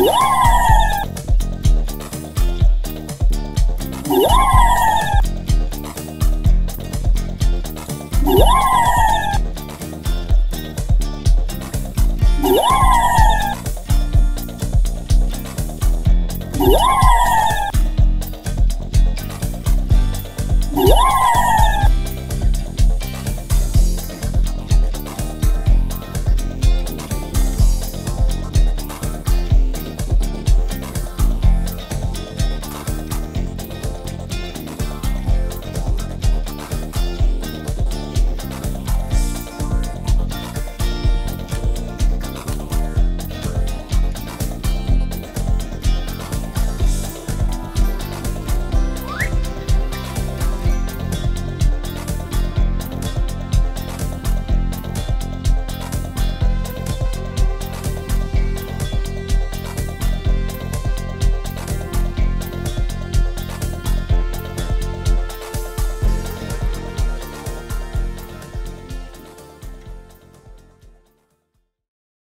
Yeah.